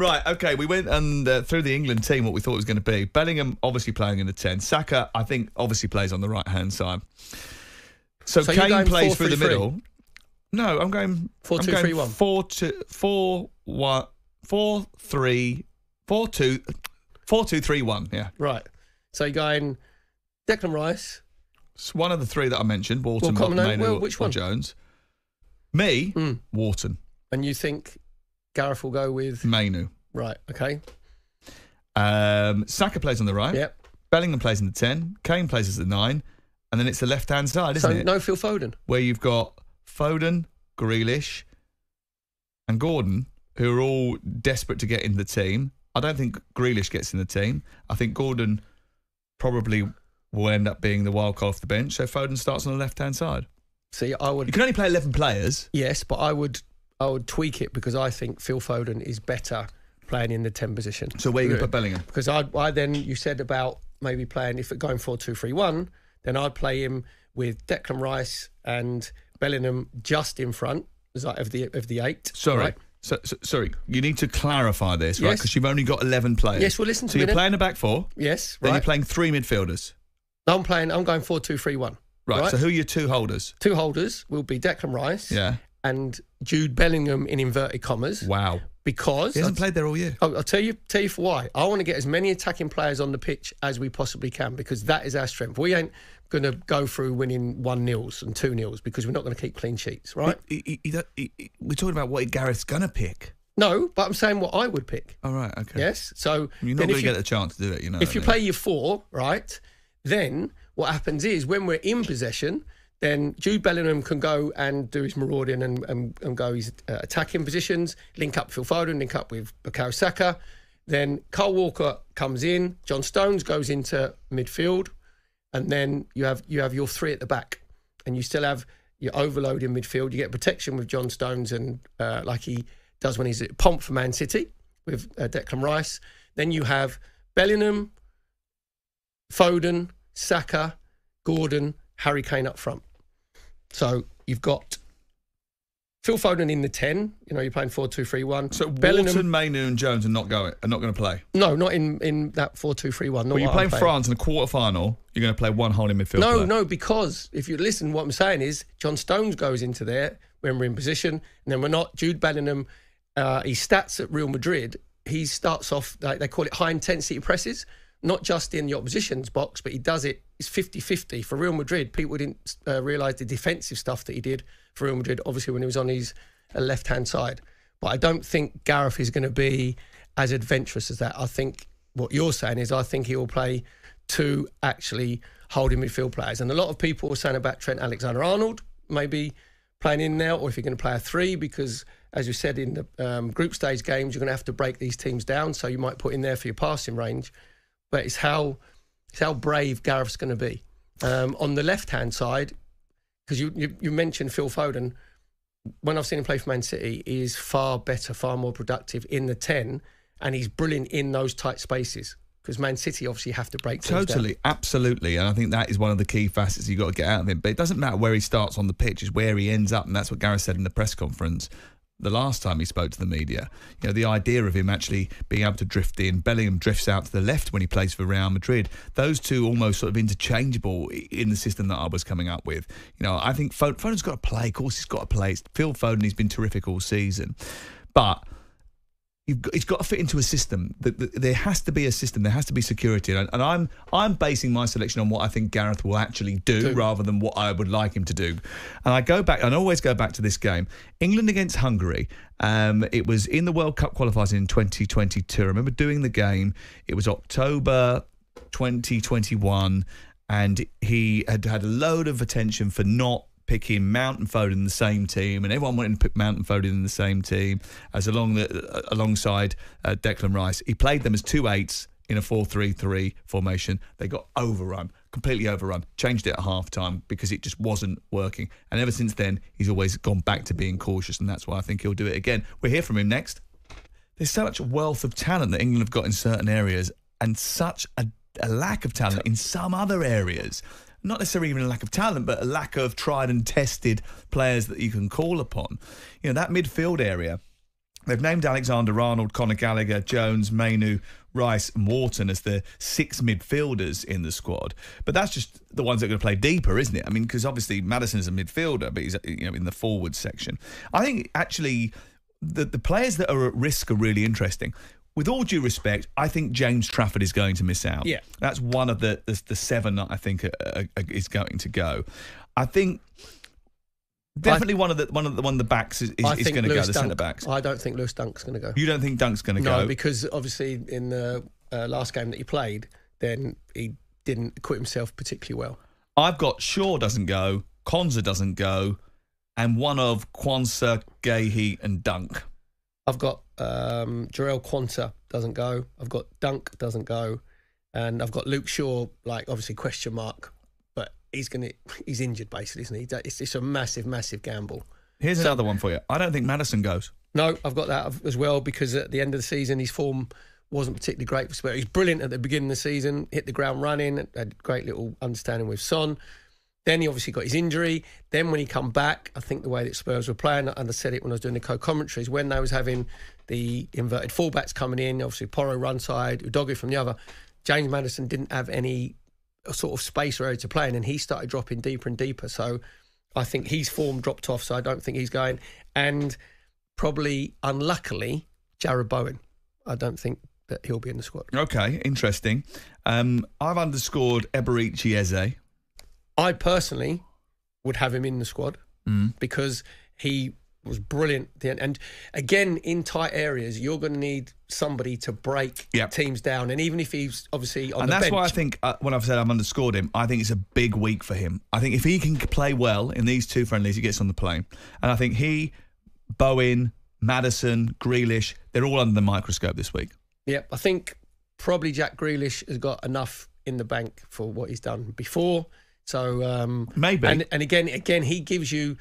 right, okay. We went and uh, through the England team what we thought it was going to be. Bellingham obviously playing in the ten. Saka, I think, obviously plays on the right hand side. So, So Kane plays four, through the three, three? middle. No, I'm going Four, I'm two, going three, one. Four two four one four three four two four two three one. Yeah, Right. So you're going Declan Rice. it's one of the three that I mentioned: Wharton, Well, come well, which or one? Jones. Me, Mm. Wharton, And you think Gareth will go with. Mainoo. Right. Okay. Um, Saka plays on the right. Yep. Bellingham plays in the 10, Kane plays as the 9, and then it's the left hand side, isn't it? So it? no Phil Foden. Where you've got Foden, Grealish, and Gordon, who are all desperate to get in the team. I don't think Grealish gets in the team. I think Gordon probably will end up being the wild card off the bench, so Foden starts on the left hand side. See, I would. You can only play 11 players. Yes, but I would. I would tweak it because I think Phil Foden is better playing in the ten position. So where are you going to put Bellingham? Because I, I then you said about maybe playing if it going four two three one, then I'd play him with Declan Rice and Bellingham just in front of the of the eight. Sorry. right? So, so- sorry, you need to clarify this, right? Yes. Because you've only got 11 players. Yes, well, listen to So you're then. playing a back four, Yes, then right. you're playing three midfielders. I'm playing. I'm going four two three one. Right. Right. So who are your two holders? Two holders will be Declan Rice Yeah. And Jude Bellingham in inverted commas Wow. because He hasn't played there all year. I'll, I'll tell you tell you for why. I want to get as many attacking players on the pitch as we possibly can because that is our strength. We ain't going to go through winning one nils and two nils because we're not going to keep clean sheets, right? He- he- he he- he- we're talking about what Gareth's going to pick. No, but I'm saying what I would pick. All right. Okay. Yes. So You're not going if to you, get a chance to do it, you know. if you play your four, right, then what happens is when we're in possession, then Jude Bellingham can go and do his marauding and, and, and go his uh, attacking positions, link up Phil Foden, link up with Bukayo Saka. Then Kyle Walker comes in, John Stones goes into midfield, and then you have you have your three at the back, and you still have your overload in midfield. You get protection with John Stones and uh, like he does when he's at Pomp for Man City with uh, Declan Rice. Then you have Bellingham, Foden, Saka, Gordon, Harry Kane up front. So you've got Phil Foden in the ten. You know you're playing four two three one. So Bellingham. Mainoo, and Jones are not going. Are not going to play. No, not in in that four two three one. Well, you're playing France in the quarter final. You're going to play one holding midfield. No, player. no, because if you listen, what I'm saying is John Stones goes into there when we're in position, and then we're not. Jude Bellingham, uh, he stats at Real Madrid. He starts off like they call it high intensity presses, not just in the opposition's box, but he does it. It's 50-50 for Real Madrid. People didn't uh, realise the defensive stuff that he did for Real Madrid. Obviously, when he was on his uh, left hand side, but I don't think Gareth is going to be as adventurous as that. I think what you're saying is I think he will play two actually holding midfield players. And a lot of people were saying about Trent Alexander Arnold maybe playing in now, or if you're going to play a three, because as you said in the um, group stage games, you're going to have to break these teams down. So you might put in there for your passing range. But it's how it's how brave Gareth's going to be. Um, on the left hand side, because you, you you mentioned Phil Foden, when I've seen him play for Man City, he is far better, far more productive in the ten, and he's brilliant in those tight spaces. Because Man City obviously have to break. Totally, absolutely, and I think that is one of the key facets you've got to get out of him. But it doesn't matter where he starts on the pitch; it's where he ends up, and that's what Gareth said in the press conference the last time he spoke to the media. You know, the idea of him actually being able to drift in. Bellingham drifts out to the left when he plays for Real Madrid. Those two almost sort of interchangeable in the system that I was coming up with. You know, I think Foden's got to play. Of course, he's got to play. It's Phil Foden, he's been terrific all season, but you've got, it's got to fit into a system. The- the- There has to be a system. There has to be security, and, and I'm I'm basing my selection on what I think Gareth will actually do, Do. rather than what I would like him to do. And I go back, and I always go back to this game, England against Hungary. Um, it was in the World Cup qualifiers in 2022. I remember doing the game. It was October 2021, and he had had a load of attention for not picking Mount and Foden in the same team, and everyone wanted to put Mount and Foden in the same team as along the, alongside uh, Declan Rice. He played them as two eights in a 4-3-3 formation. They got overrun, completely overrun. Changed it at half time because it just wasn't working. And ever since then, he's always gone back to being cautious, and that's why I think he'll do it again. We'll hear from him next. There's so much wealth of talent that England have got in certain areas, and such a, a lack of talent in some other areas. Not necessarily even a lack of talent, but a lack of tried and tested players that you can call upon. You know, that midfield area, They've named Alexander Arnold, Conor Gallagher, Jones, Mainoo, Rice, and Wharton as the six midfielders in the squad. But that's just the ones that are going to play deeper, isn't it? I mean, because obviously Maddison is a midfielder, but he's you know in the forward section. I think actually the the players that are at risk are really interesting. With all due respect, I think James Trafford is going to miss out. Yeah. that's one of the the, the seven that I think are, are, is going to go. I think. Definitely one of the one of the one of the backs is, is, is going to go. The centre backs. I don't think Lewis Dunk's going to go. You don't think Dunk's going to No, go? No, because obviously in the uh, last game that he played, then he didn't acquit himself particularly well. I've got Shaw doesn't go, Quansah doesn't go, and one of Quansah, Guéhi, and Dunk. I've got um, Jarell Quansah doesn't go. I've got Dunk doesn't go, and I've got Luke Shaw. Like obviously question mark, but he's gonna he's injured basically, isn't he? It's, it's a massive, massive gamble. Here's another one for you. I don't think Maddison goes. No, I've got that as well because at the end of the season his form wasn't particularly great for Spurs. He's brilliant at the beginning of the season, hit the ground running, had a great little understanding with Son. Then he obviously got his injury. Then when he come back, I think the way that Spurs were playing, and I said it when I was doing the co-commentaries, when they was having the inverted fullbacks coming in, obviously Porro one side, Udogie from the other, James Maddison didn't have any sort of space or area to play in, and he started dropping deeper and deeper. So I think his form dropped off, so I don't think he's going. And probably unluckily, Jarrod Bowen. I don't think that he'll be in the squad. Okay, interesting. Um, I've underscored Eberechi Eze. I personally would have him in the squad Mm. because he was brilliant. And again, in tight areas, you're going to need somebody to break Yep. teams down. And even if he's obviously on. And that's bench, why I think uh, when I've said I've underscored him, I think it's a big week for him. I think if he can play well in these two friendlies, he gets on the plane. And I think he, Bowen, Maddison, Grealish, they're all under the microscope this week. yeah, I think probably Jack Grealish has got enough in the bank for what he's done before. So um, Maybe. And, and again, again, he gives you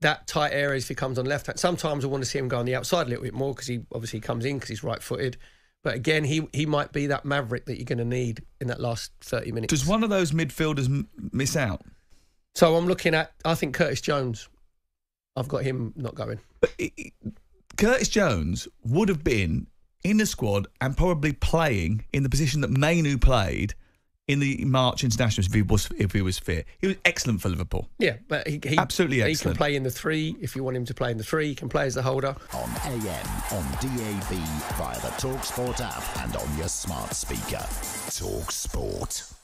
that tight area if he comes on left hand. Sometimes I want to see him go on the outside a little bit more because he obviously comes in because he's right footed. But again, he he might be that maverick that you're going to need in that last 30 minutes. Does one of those midfielders m- miss out? so I'm looking at, I think Curtis Jones. I've got him not going. But it, it- Curtis Jones would have been in the squad and probably playing in the position that Mainoo played in the March internationals if he was if he was fit. He was excellent for Liverpool. Yeah, but he, he Absolutely he can play in the three if you want him to play in the three. He can play as the holder. On AM, on DAB, via the TalkSport app, and on your smart speaker. TalkSport.